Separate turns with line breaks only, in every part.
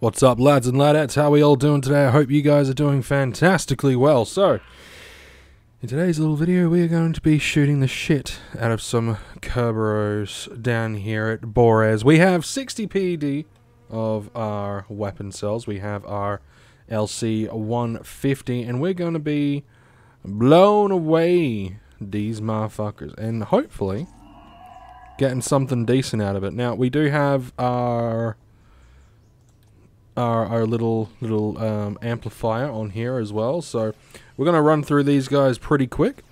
What's up, lads and ladettes? How we all doing today? I hope you guys are doing fantastically well. So, in today's little video, we are going to be shooting the shit out of some Kerberos down here at Borez. We have 60 PD of our weapon cells. We have our LC-150, and we're going to be blown away these motherfuckers. And hopefully, getting something decent out of it. Now, we do have our our, our little little um, amplifier on here as well. So we're going to run through these guys pretty quick.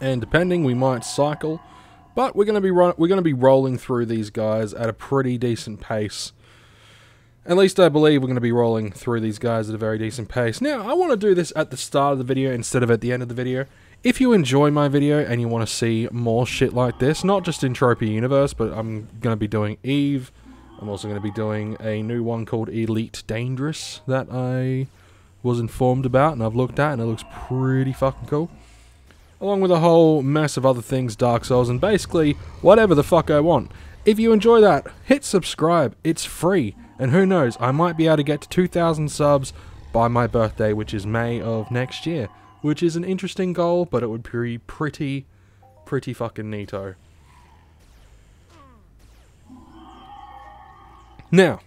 And depending, we might cycle, but we're going to be we're going to be rolling through these guys at a pretty decent pace. At least I believe we're going to be rolling through these guys at a very decent pace. Now, I want to do this at the start of the video instead of at the end of the video. If you enjoy my video and you want to see more shit like this, not just in Entropia Universe, but I'm going to be doing Eve, I'm also going to be doing a new one called Elite Dangerous that I was informed about and I've looked at and it looks pretty fucking cool. Along with a whole mess of other things, Dark Souls, and basically whatever the fuck I want. If you enjoy that, hit subscribe. It's free. And who knows, I might be able to get to 2,000 subs by my birthday, which is May of next year. Which is an interesting goal, but it would be pretty, pretty fucking neato. Now,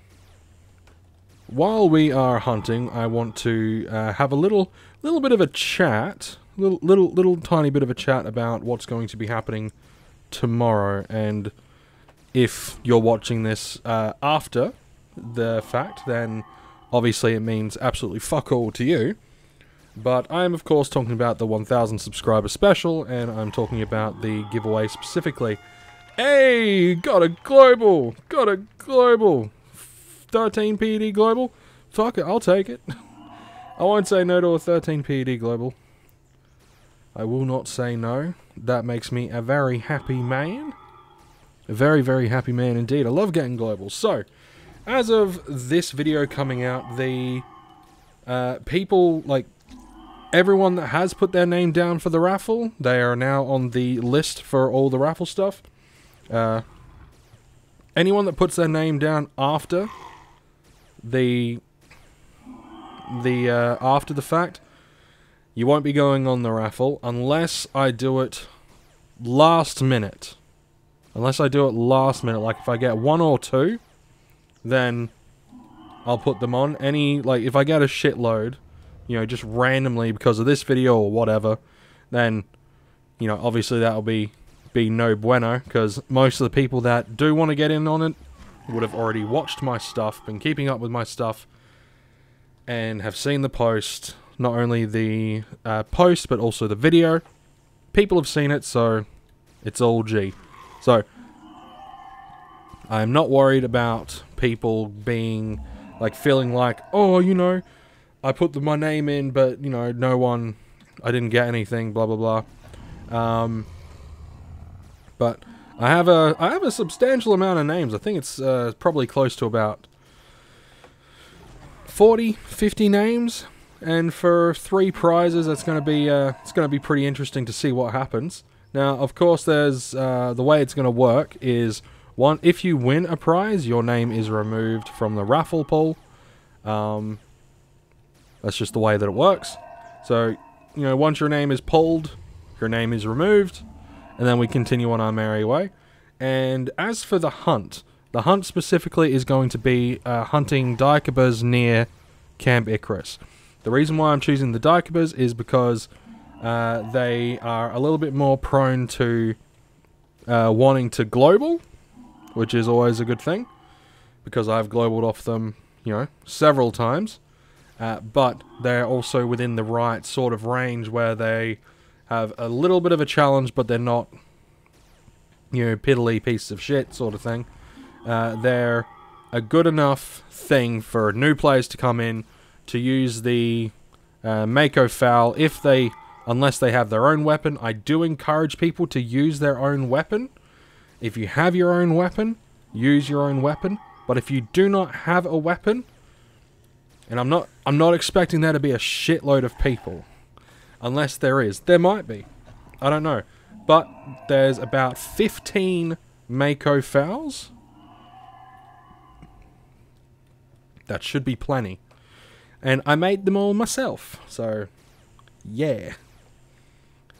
while we are hunting, I want to uh, have a little, little bit of a chat, little, little, little tiny bit of a chat about what's going to be happening tomorrow. And if you're watching this uh, after the fact, then obviously it means absolutely fuck all to you. But I am, of course, talking about the 1000 subscriber special, and I'm talking about the giveaway specifically. Hey, got a global, got a global. 13 PED global. Fuck it, I'll take it. I won't say no to a 13 PED global. I will not say no. That makes me a very happy man. A very, very happy man indeed. I love getting globals. So, as of this video coming out, the uh, people, like, everyone that has put their name down for the raffle, they are now on the list for all the raffle stuff. Uh, anyone that puts their name down after the the uh, after the fact, you won't be going on the raffle unless I do it last minute. Unless I do it last minute, like if I get one or two, then I'll put them on. Any like if I get a shitload, you know, just randomly because of this video or whatever, then you know, obviously that'll be be no bueno because most of the people that do want to get in on it would have already watched my stuff, been keeping up with my stuff, and have seen the post, not only the uh, post, but also the video. People have seen it, so it's all G. So, I'm not worried about people being, like, feeling like, oh, you know, I put the, my name in, but, you know, no one, I didn't get anything, blah, blah, blah. Um, but I have a I have a substantial amount of names. I think it's uh, probably close to about 40, 50 names. And for three prizes, it's going to be uh, it's going to be pretty interesting to see what happens. Now, of course, there's uh, the way it's going to work is one if you win a prize, your name is removed from the raffle pool. Um, that's just the way that it works. So, you know, once your name is pulled, your name is removed and then we continue on our merry way. And as for the hunt, the hunt specifically is going to be uh, hunting Daikibas near Camp Icarus. The reason why I'm choosing the Daikibas is because uh, they are a little bit more prone to uh, wanting to global, which is always a good thing, because I've globaled off them, you know, several times. Uh, but they're also within the right sort of range where they have a little bit of a challenge, but they're not, you know, piddly pieces of shit sort of thing. Uh, they're a good enough thing for new players to come in to use the uh, Mako FAL if they, unless they have their own weapon. I do encourage people to use their own weapon. If you have your own weapon, use your own weapon. But if you do not have a weapon, and I'm not, I'm not expecting there to be a shitload of people. Unless there is. There might be. I don't know. But there's about 15 Mako FALs. That should be plenty. And I made them all myself, so yeah.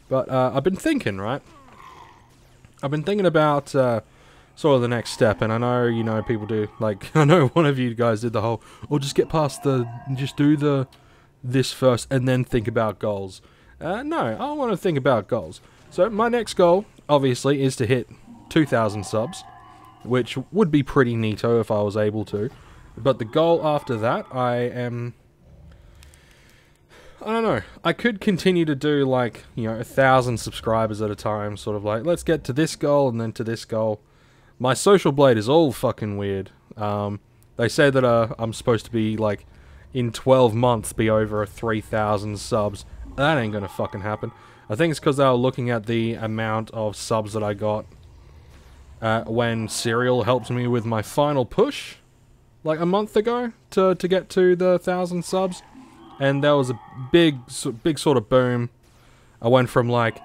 But uh, I've been thinking, right? I've been thinking about uh, sort of the next step, and I know you know people do like I know one of you guys did the whole, or just get past the, just do the this first, and then think about goals. Uh, no, I want to think about goals. So my next goal, obviously, is to hit 2,000 subs, which would be pretty neato if I was able to. But the goal after that, I am I don't know. I could continue to do like, you know, a thousand subscribers at a time, sort of like, let's get to this goal and then to this goal. My social blade is all fucking weird. Um, they say that uh, I'm supposed to be like, in 12 months, be over 3,000 subs. That ain't gonna fucking happen. I think it's because they were looking at the amount of subs that I got uh, when Serial helped me with my final push, like a month ago, to, to get to the 1,000 subs and there was a big, big sort of boom. I went from like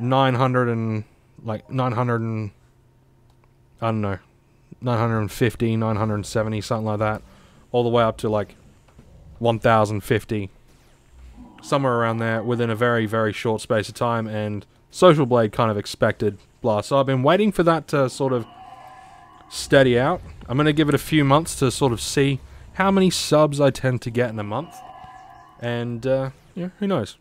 900 and like 900 and I don't know, 950, 970, something like that, all the way up to like 1050, somewhere around there within a very, very short space of time. And Social Blade kind of expected blah. So I've been waiting for that to sort of steady out. I'm going to give it a few months to sort of see how many subs I tend to get in a month. And, uh, yeah, who knows?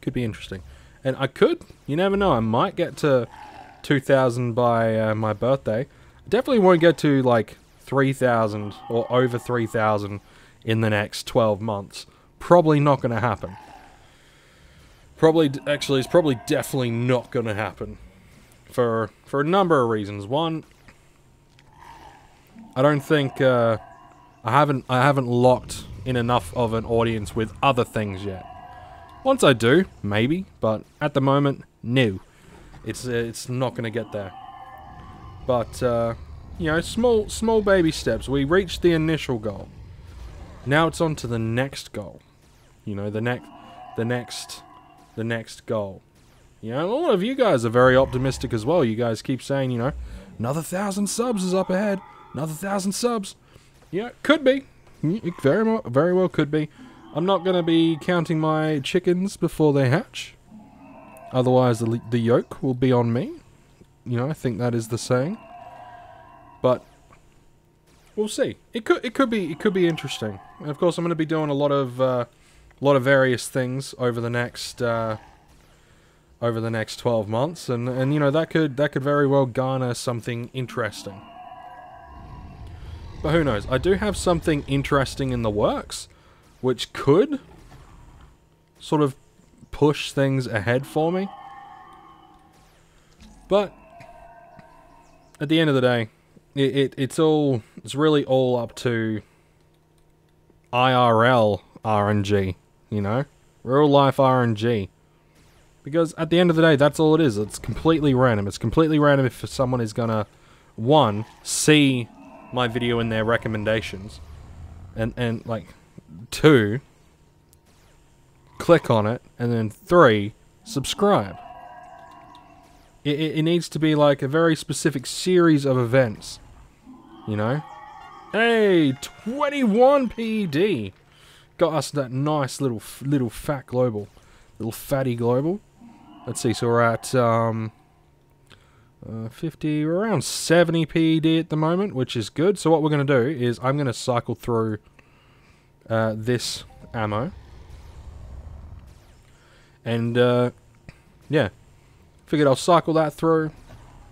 Could be interesting. And I could, you never know, I might get to 2,000 by uh, my birthday. Definitely won't get to, like, 3,000 or over 3,000 in the next 12 months. Probably not going to happen. Probably, actually, it's probably definitely not going to happen. For, for a number of reasons. One, I don't think, uh, I haven't, I haven't locked in enough of an audience with other things yet. Once I do, maybe, but at the moment, no. It's uh, it's not going to get there. But uh, you know, small small baby steps. We reached the initial goal. Now it's on to the next goal. You know, the next the next the next goal. You know, a lot of you guys are very optimistic as well. You guys keep saying, you know, another thousand subs is up ahead. Another thousand subs. Yeah, could be. Mm, it very, very well could be. I'm not going to be counting my chickens before they hatch. Otherwise, the, the yolk will be on me. You know, I think that is the saying. But we'll see. It could it could be it could be interesting. And of course, I'm going to be doing a lot of uh, a lot of various things over the next uh, over the next 12 months, and and you know that could that could very well garner something interesting. But who knows? I do have something interesting in the works, which could sort of push things ahead for me. But at the end of the day, it, it it's all it's really all up to IRL RNG, you know? Real life RNG. Because at the end of the day, that's all it is. It's completely random. It's completely random if someone is gonna, one, see my video in their recommendations. And, and like, two, click on it. And then three, subscribe. It, it, it needs to be like a very specific series of events. You know? Hey, 21 PD! Got us that nice little little fat global. Little fatty global. Let's see, so we're at, um, uh, 50, around 70 PED at the moment, which is good. So what we're going to do is I'm going to cycle through uh, this ammo. And, uh, yeah. Figured I'll cycle that through,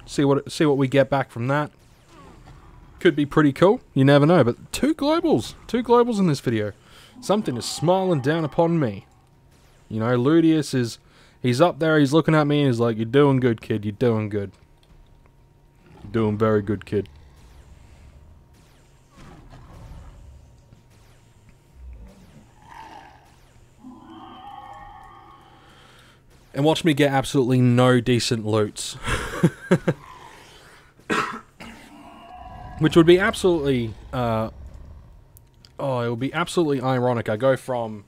see what see what we get back from that. Could be pretty cool. You never know. But two globals. Two globals in this video. Something is smiling down upon me. You know, Ludius is... He's up there, he's looking at me, and he's like, you're doing good, kid, you're doing good. You're Doing very good, kid. And watch me get absolutely no decent loots. Which would be absolutely... Uh, oh, it would be absolutely ironic. I go from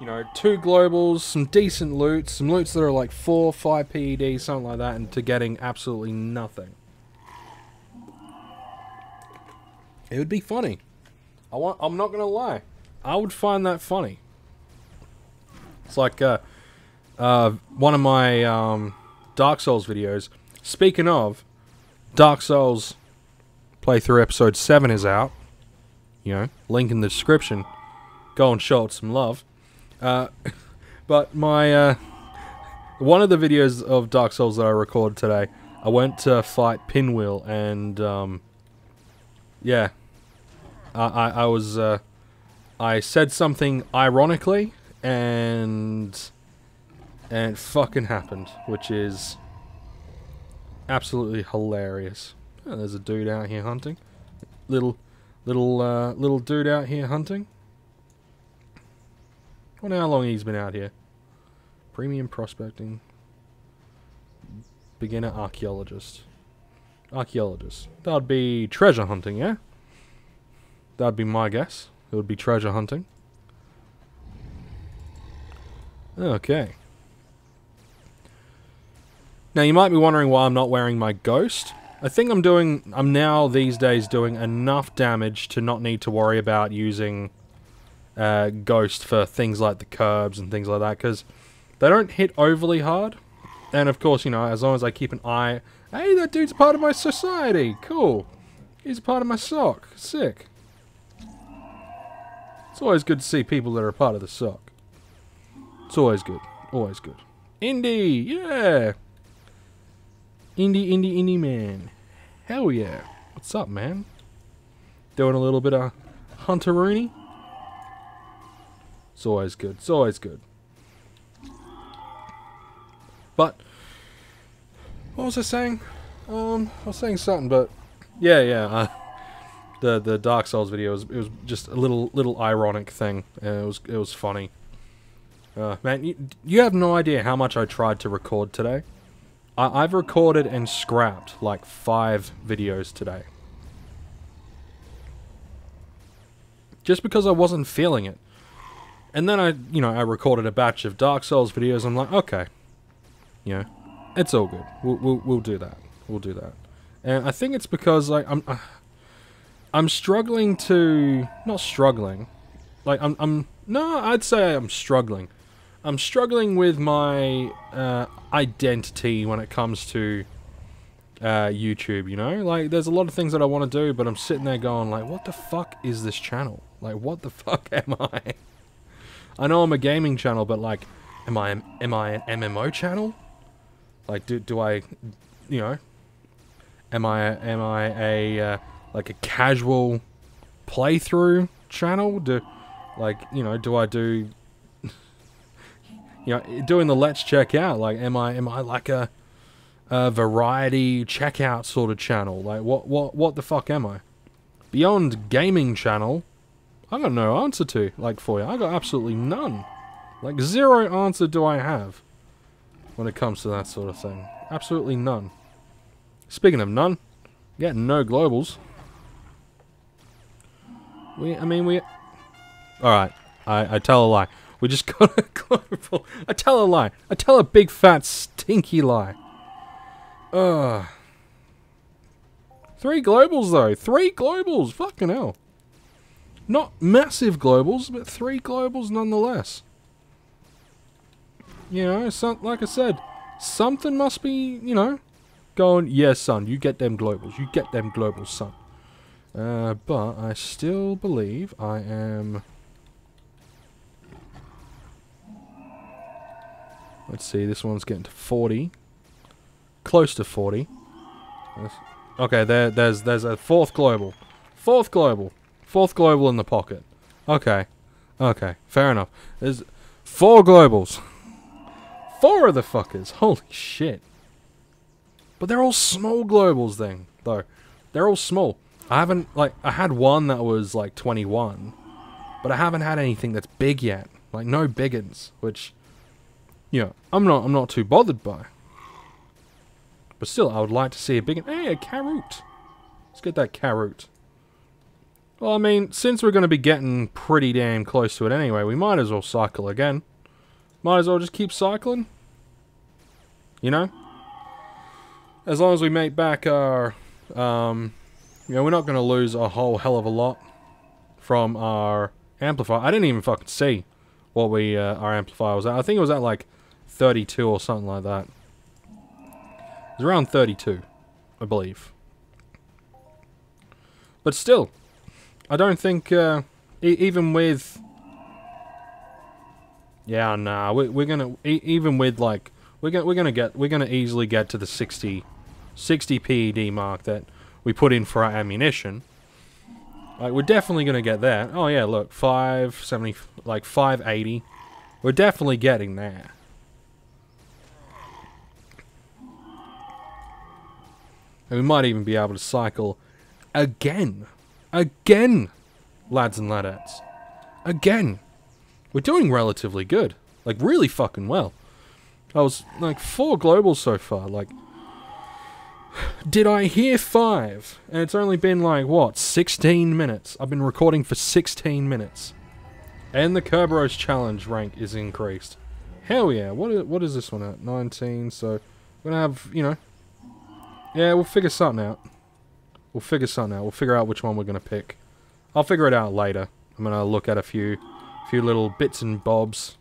you know, two globals, some decent loot, some loots that are like four, five PED, something like that, and to getting absolutely nothing. It would be funny. I want. I'm not gonna lie. I would find that funny. It's like uh, uh, one of my um, Dark Souls videos. Speaking of, Dark Souls playthrough episode seven is out. You know, link in the description. Go and show it some love. Uh, but my uh, one of the videos of Dark Souls that I recorded today, I went to fight Pinwheel, and um, yeah, I, I, I was uh, I said something ironically, and and it fucking happened, which is absolutely hilarious. Oh, there's a dude out here hunting, little little uh, little dude out here hunting. I Wonder how long he's been out here. Premium prospecting. Beginner archaeologist. Archaeologist. That'd be treasure hunting, yeah? That'd be my guess. It would be treasure hunting. Okay. Now you might be wondering why I'm not wearing my ghost. I think I'm doing, I'm now these days doing enough damage to not need to worry about using uh, ghost for things like the curbs and things like that because they don't hit overly hard. And of course, you know, as long as I keep an eye, hey, that dude's part of my society. Cool. He's a part of my sock. Sick. It's always good to see people that are a part of the sock. It's always good. Always good. Indie, yeah. Indie, indie, indie man. Hell yeah. What's up, man? Doing a little bit of Hunter Rooney? It's always good. It's always good. But what was I saying? Um, I was saying something, but yeah, yeah. Uh, the the Dark Souls video was it was just a little little ironic thing. Uh, it was it was funny. Uh, man, you, you have no idea how much I tried to record today. I, I've recorded and scrapped like five videos today. Just because I wasn't feeling it. And then I, you know, I recorded a batch of Dark Souls videos. I'm like, okay, you know, it's all good. We'll, we'll, we'll do that. We'll do that. And I think it's because like I'm, uh, I'm struggling to not struggling, like I'm, I'm no, I'd say I'm struggling. I'm struggling with my uh, identity when it comes to uh, YouTube, you know? Like, there's a lot of things that I want to do, but I'm sitting there going, like, what the fuck is this channel? Like, what the fuck am I? I know I'm a gaming channel, but, like, am I, am I an MMO channel? Like, do, do I, you know, am I, am I a, uh, like, a casual playthrough channel? Do, like, you know, do I do you know, doing the let's check out. Like, am I am I like a a variety checkout sort of channel? Like, what what what the fuck am I? Beyond gaming channel, I got no answer to. Like for you, I got absolutely none. Like zero answer do I have when it comes to that sort of thing. Absolutely none. Speaking of none, getting no globals. We, I mean, we. All right, I I tell a lie. We just got a global. I tell a lie. I tell a big fat stinky lie. Ugh. Three globals though. Three globals. Fucking hell. Not massive globals, but three globals nonetheless. You know, like I said, something must be, you know, going, yes, yeah, son, you get them globals. You get them globals, son. Uh, but I still believe I am Let's see, this one's getting to 40. Close to 40. Okay, there, there's there's a fourth global. Fourth global. Fourth global in the pocket. Okay. Okay, fair enough. There's four globals. Four of the fuckers. Holy shit. But they're all small globals then, though. They're all small. I haven't, like, I had one that was, like, 21. But I haven't had anything that's big yet. Like, no biggins, which yeah, I'm not I'm not too bothered by. But still, I would like to see a big... Hey, a carrot! Let's get that carrot. Well, I mean, since we're going to be getting pretty damn close to it anyway, we might as well cycle again. Might as well just keep cycling. You know? As long as we make back our... Um, you know, we're not going to lose a whole hell of a lot from our amplifier. I didn't even fucking see what we uh, our amplifier was at. I think it was at like 32 or something like that. It's around 32, I believe. But still, I don't think uh, e even with yeah, nah, we, we're gonna e even with like we're gonna we're gonna get we're gonna easily get to the 60, 60 PED mark that we put in for our ammunition. Like we're definitely gonna get there. Oh yeah, look, five seventy, like five eighty. We're definitely getting there. And we might even be able to cycle again, again, lads and ladettes, again. We're doing relatively good, like really fucking well. I was like four globals so far. Like, did I hear five? And it's only been like what, 16 minutes. I've been recording for 16 minutes, and the Kerberos challenge rank is increased. Hell yeah! What is, what is this one at? 19. So we're gonna have you know. Yeah, we'll figure something out. We'll figure something out. We'll figure out which one we're gonna pick. I'll figure it out later. I'm gonna look at a few, few little bits and bobs,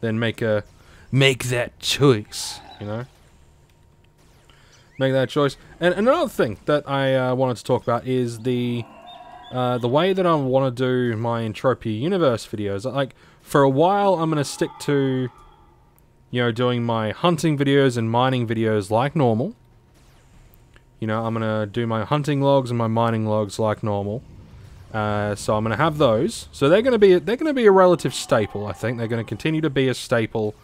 then make a make that choice, you know? Make that choice. And another thing that I uh, wanted to talk about is the uh, the way that I want to do my Entropia Universe videos. Like, for a while, I'm going to stick to, you know, doing my hunting videos and mining videos like normal. You know, I'm going to do my hunting logs and my mining logs like normal. Uh, so I'm going to have those. So they're going to be they're going to be a relative staple. I think they're going to continue to be a staple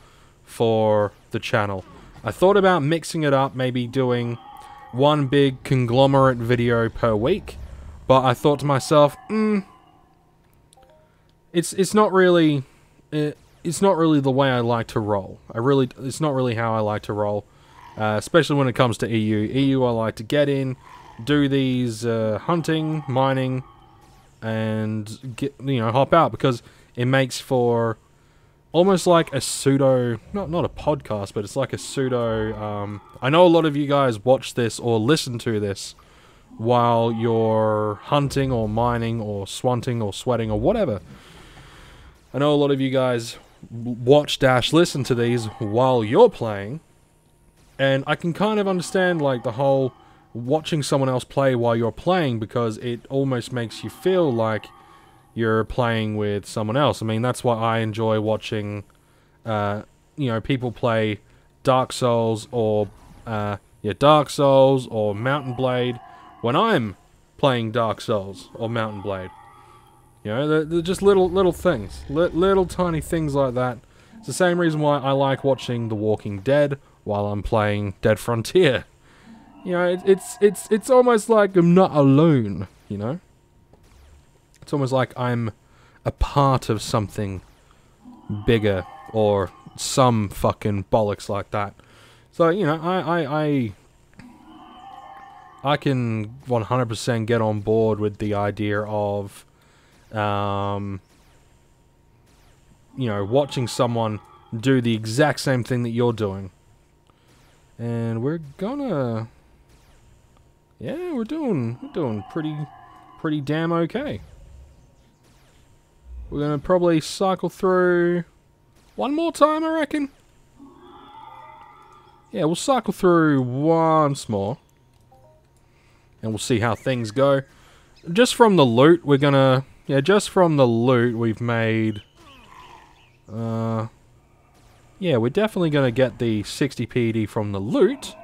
for the channel. I thought about mixing it up, maybe doing one big conglomerate video per week, but I thought to myself, hmm, it's it's not really it, it's not really the way I like to roll. I really it's not really how I like to roll, uh, especially when it comes to EU. EU I like to get in, do these uh, hunting, mining, and get you know hop out because it makes for almost like a pseudo not not a podcast but it's like a pseudo um, i know a lot of you guys watch this or listen to this while you're hunting or mining or swanting or sweating or whatever i know a lot of you guys watch dash listen to these while you're playing and i can kind of understand like the whole watching someone else play while you're playing because it almost makes you feel like you're playing with someone else. I mean, that's why I enjoy watching, uh, you know, people play Dark Souls or, uh, yeah, Dark Souls or Mount & Blade when I'm playing Dark Souls or Mount & Blade. You know, they're, they're just little little things, Li little tiny things like that. It's the same reason why I like watching The Walking Dead while I'm playing Dead Frontier. You know, it, it's it's it's almost like I'm not alone. You know. It's almost like I'm a part of something bigger or some fucking bollocks like that. So, you know, I, I, I, I can 100% get on board with the idea of, um, you know, watching someone do the exact same thing that you're doing. And we're gonna, yeah, we're doing, we're doing pretty, pretty damn okay. We're to probably cycle through one more time, I reckon. Yeah, we'll cycle through once more. And we'll see how things go. Just from the loot, we're to... Yeah, just from the loot, we've made... Uh... Yeah, we're definitely going to get the 60 PD from the loot.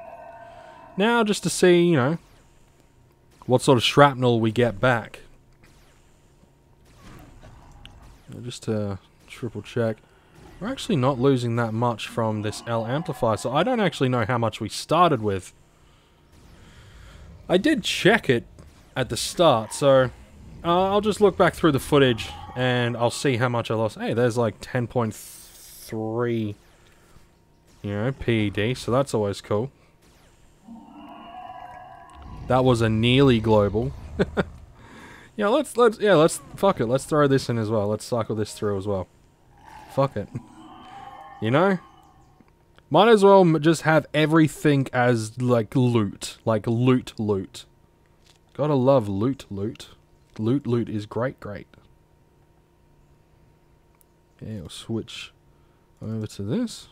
Now, just to see, you know, what sort of shrapnel we get back. Just to triple check. We're actually not losing that much from this L amplifier, so I don't actually know how much we started with. I did check it at the start, so uh, I'll just look back through the footage and I'll see how much I lost. Hey, there's like 10.3, you know, PED, so that's always cool. That was a nearly global. Yeah, let's let's yeah, let's fuck it. Let's throw this in as well. Let's cycle this through as well. Fuck it. You know? Might as well just have everything as like loot, like loot loot. Gotta love loot loot. Loot, loot is great, great. Yeah, we'll switch over to this.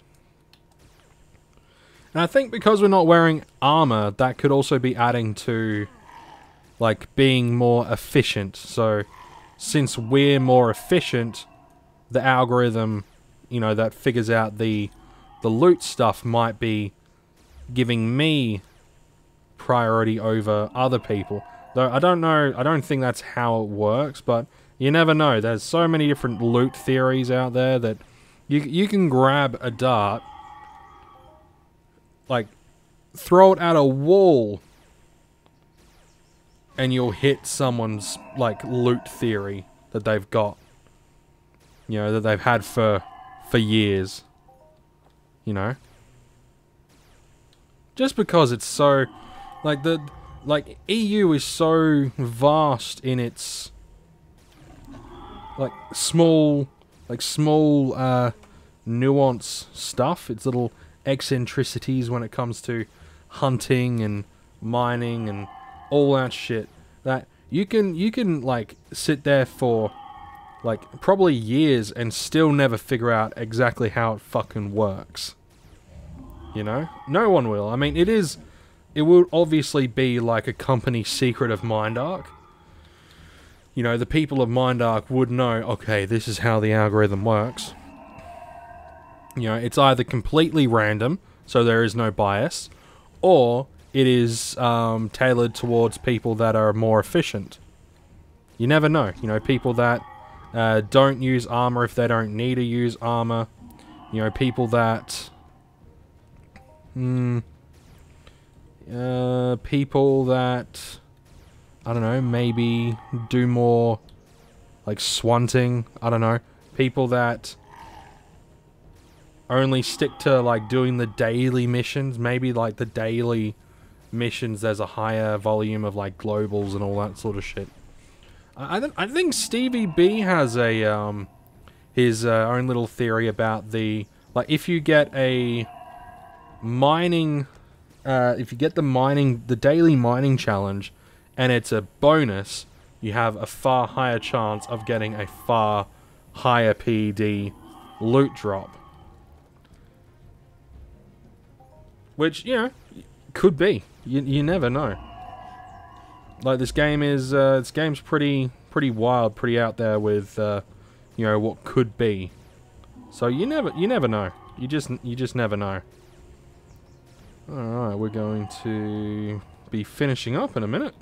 And I think because we're not wearing armor, that could also be adding to, like, being more efficient. So, since we're more efficient, the algorithm, you know, that figures out the the loot stuff might be giving me priority over other people. Though I don't know, I don't think that's how it works, but you never know. There's so many different loot theories out there that you you can grab a dart, like throw it at a wall, and you'll hit someone's like loot theory that they've got. You know that they've had for for years. You know, just because it's so like the like EU is so vast in its like small like small uh nuance stuff its little eccentricities when it comes to hunting and mining and all that shit that you can you can like sit there for like probably years and still never figure out exactly how it fucking works you know no one will i mean it is it will obviously be like a company secret of MindArk. You know, the people of MindArk would know, okay, this is how the algorithm works. You know, it's either completely random, so there is no bias, or it is um, tailored towards people that are more efficient. You never know. You know, people that uh, don't use armor if they don't need to use armor. You know, people that... Hmm uh, people that I don't know, maybe do more like swanting. I don't know, people that only stick to like doing the daily missions. Maybe like the daily missions. There's a higher volume of like globals and all that sort of shit. I th I think Stevie B has a um his uh, own little theory about the like if you get a mining uh, if you get the mining, the daily mining challenge, and it's a bonus, you have a far higher chance of getting a far higher PD loot drop. Which, you know, could be. You, you never know. Like, this game is, uh, this game's pretty, pretty wild, pretty out there with, uh, you know, what could be. So you never, you never know. You just, you just never know. Alright, we're going to be finishing up in a minute.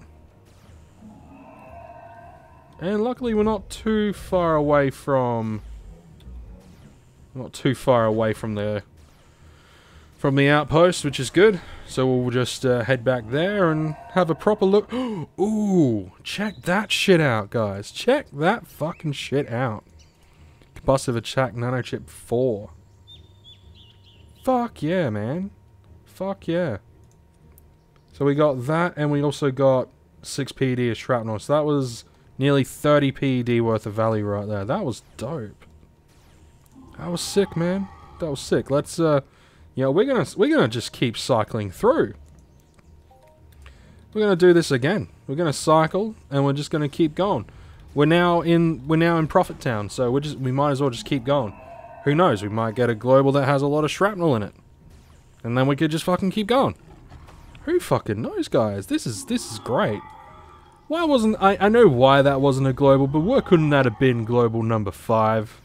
And luckily we're not too far away from... Not too far away from the... From the outpost, which is good. So we'll just uh, head back there and have a proper look. Ooh, check that shit out, guys. Check that fucking shit out. Combustive Attack Nanochip 4. Fuck yeah, man. Fuck yeah. So we got that, and we also got 6 PD of shrapnel. So that was nearly 30 PD worth of value right there. That was dope. That was sick, man. That was sick. Let's, uh, you know, we're gonna, we're gonna just keep cycling through. We're gonna do this again. We're gonna cycle, and we're just gonna keep going. We're now in, we're now in Profit Town, so we just, we might as well just keep going. Who knows? We might get a global that has a lot of shrapnel in it. And then we could just fucking keep going. Who fucking knows, guys? This is this is great. Why wasn't... I, I know why that wasn't a global, but why couldn't that have been global number 5?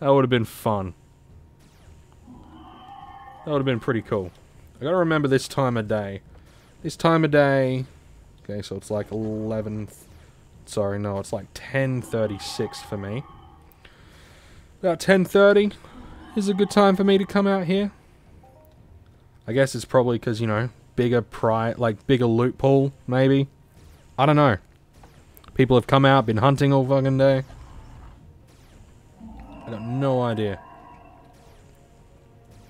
That would have been fun. That would have been pretty cool. I gotta remember this time of day. This time of day... Okay, so it's like 11... Sorry, no, it's like 10.36 for me. About 10.30 is a good time for me to come out here. I guess it's probably because, you know, bigger pri like bigger loot pool, maybe. I don't know. People have come out, been hunting all fucking day. I got no idea.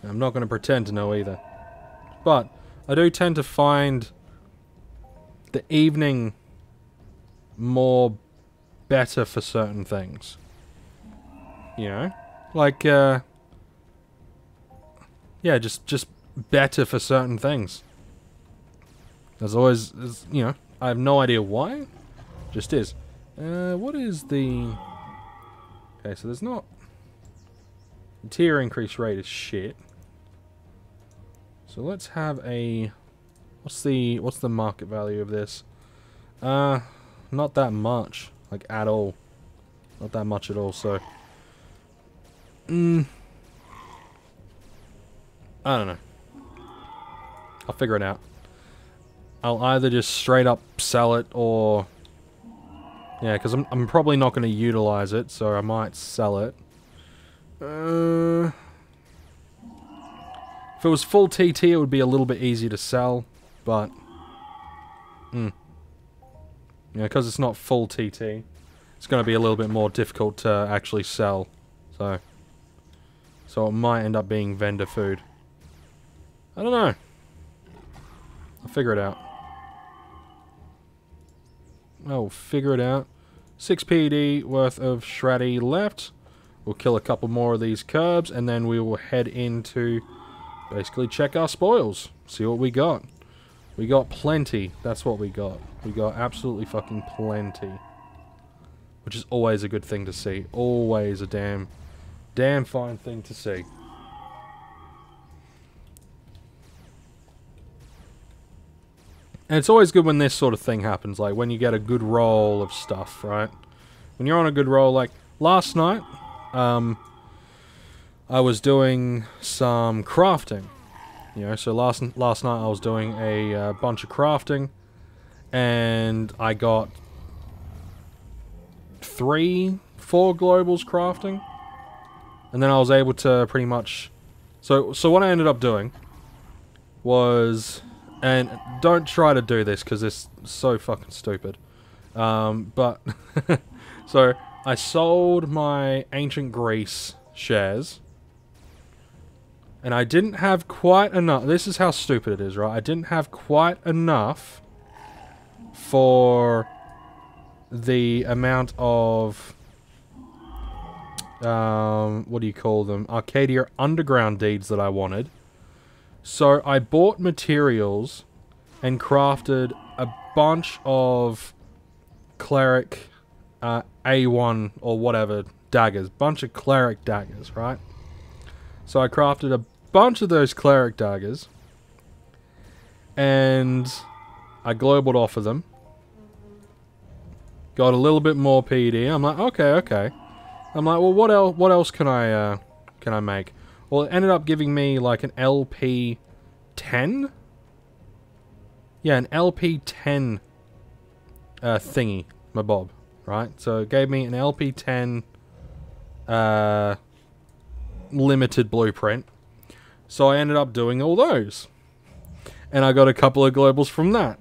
I'm not going to pretend to know either. But, I do tend to find the evening more better for certain things. You know? Like, uh... Yeah, just, just better for certain things. There's always, there's, you know, I have no idea why. Just is. Uh, what is the... Okay, so there's not... Tier increase rate is shit. So let's have a... What's the what's the market value of this? Uh, not that much, like at all. Not that much at all. So, mm, I don't know. I'll figure it out. I'll either just straight up sell it or yeah, because I'm I'm probably not going to utilize it, so I might sell it. Uh, if it was full TT, it would be a little bit easier to sell. But, hmm. Yeah, because it's not full TT, it's going to be a little bit more difficult to actually sell. So, so it might end up being vendor food. I don't know. I'll figure it out. I'll figure it out. 6 PD worth of Shraddy left. We'll kill a couple more of these curbs, and then we will head into basically check our spoils. See what we got. We got plenty. That's what we got. We got absolutely fucking plenty. Which is always a good thing to see. Always a damn, damn fine thing to see. And it's always good when this sort of thing happens, like when you get a good roll of stuff, right? When you're on a good roll, like last night, um, I was doing some crafting. You know, so last last night I was doing a uh, bunch of crafting, and I got three, four globals crafting, and then I was able to pretty much. So so what I ended up doing was, and don't try to do this because it's so fucking stupid. Um, but so I sold my ancient Greece shares and I didn't have quite enough. This is how stupid it is, right? I didn't have quite enough for the amount of um, what do you call them? Arcadia Underground deeds that I wanted. So I bought materials and crafted a bunch of cleric uh, A1 or whatever daggers. Bunch of cleric daggers, right? So I crafted a bunch of those cleric daggers. And I globaled off of them. Got a little bit more PD. I'm like, okay, okay. I'm like, well, what else? What else can I uh, can I make? Well, it ended up giving me like an LP 10. Yeah, an LP 10 uh, thingy, my bob, right? So it gave me an LP 10 uh, limited blueprint. So I ended up doing all those. And I got a couple of globals from that.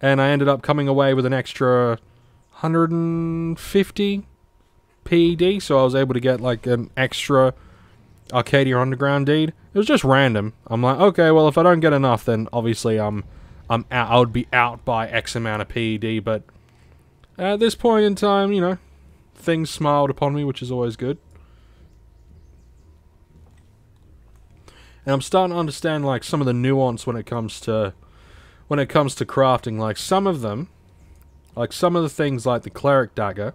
And I ended up coming away with an extra 150 PED, so I was able to get like an extra Arcadia Underground deed. It was just random. I'm like, okay, well if I don't get enough, then obviously I'm I'm out, I would be out by X amount of PED. But at this point in time, you know, things smiled upon me, which is always good. And I'm starting to understand like some of the nuance when it comes to when it comes to crafting. Like some of them, like some of the things like the cleric dagger,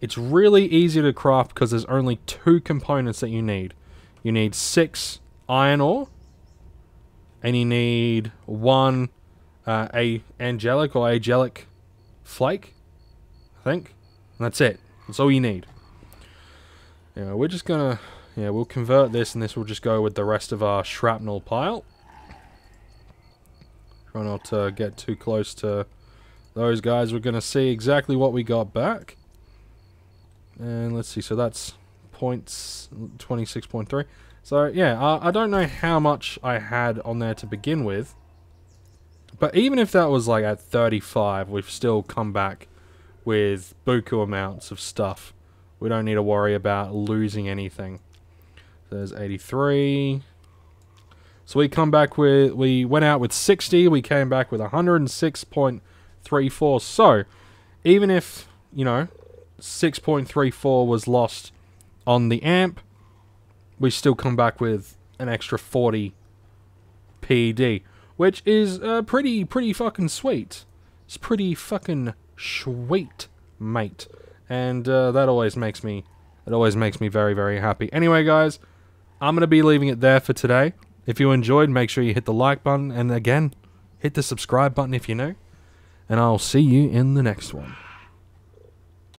it's really easy to craft because there's only two components that you need. You need six iron ore, and you need one uh, a angelic or angelic flake, I think. And that's it. That's all you need. Yeah, we're just gonna yeah, we'll convert this and this will just go with the rest of our shrapnel pile. Try not to get too close to those guys. We're going to see exactly what we got back. And let's see, so that's points 26.3. So yeah, I, I don't know how much I had on there to begin with. But even if that was like at 35, we've still come back with buku amounts of stuff. We don't need to worry about losing anything. There's 83. So we come back with, we went out with 60, we came back with 106.34. So, even if, you know, 6.34 was lost on the amp, we still come back with an extra 40 PD, which is uh, pretty, pretty fucking sweet. It's pretty fucking sweet. mate, and uh, that always makes me it always makes me very very happy. Anyway, guys, I'm gonna be leaving it there for today. If you enjoyed, make sure you hit the like button, and again, hit the subscribe button if you're new. And I'll see you in the next one.